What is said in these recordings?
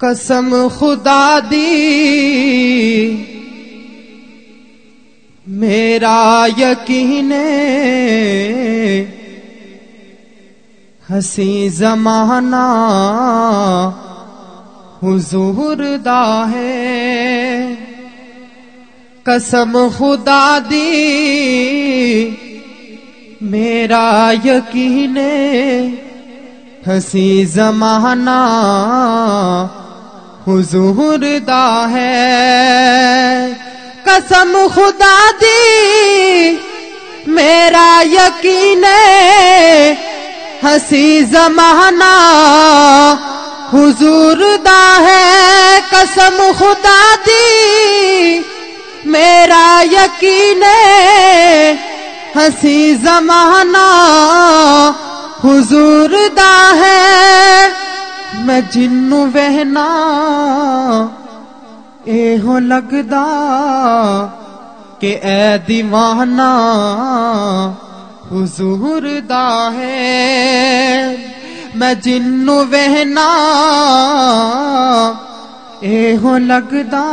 قسم خدا دی، میرا یقین ہسی زمانہ حضور دا ہے۔ قسم خدا دی، میرا یقین ہسی زمانہ حضور دا ہے۔ قسم خدا دی، میرا یقین ہنسی زمانہ حضور دا ہے۔ قسم خدا دی، میرا یقین ہنسی زمانہ حضور دا ہے۔ میں جنو وہنا اے ہو لگدا کہ اے دیوانہ حضور دا ہے میں جنو وہنا اے ہو لگدا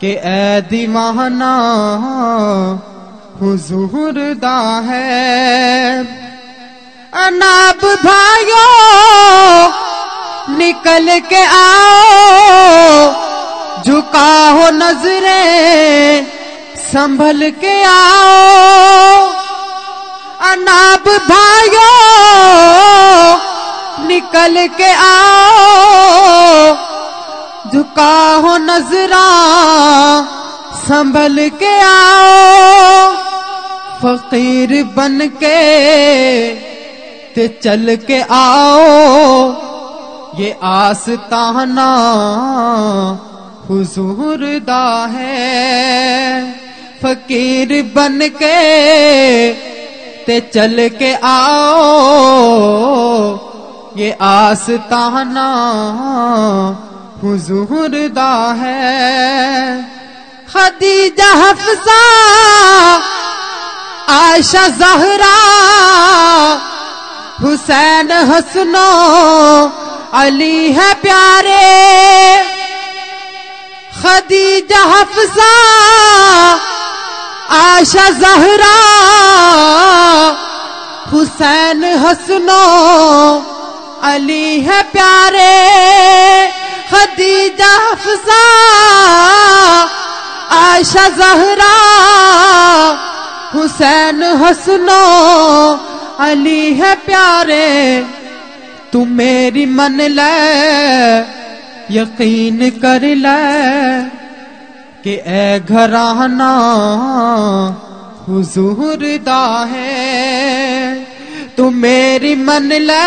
کہ اے دیوانہ حضور دا ہے اناب بھائیو نکل کے آؤ جھکا ہو نظریں، سنبھل کے آؤ۔ اناب بھائیو، نکل کے آؤ۔ جھکا ہو نظراں سنبھل کے آؤ۔ فقیر بن کے تے چل کے آؤ۔ یہ آستانہ حضور دا ہے۔ فقیر بن کے تے چل کے آؤ۔ یہ آستانہ حضور دا ہے۔ خدیجہ حفظہ عائشہ زہرا، حسین حسنو علی ہے پیارے، خدیجہ حفظہ عائشہ زہرا، حسین حسنو، علی ہے پیارے، خدیجہ حفظہ عائشہ زہرا، حسین حسنو، علی ہے پیارے۔ تو میری من لے، یقین کر لے کہ اے گھرانا حضور دا ہے تو میری من لے،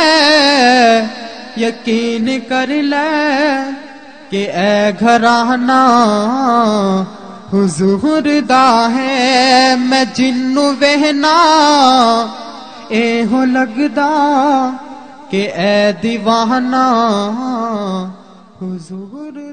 یقین کر لے کہ اے گھرانا حضور دا ہے میں جنو وہنا، اے ہو لگدا کہ اے دیوانہ حضور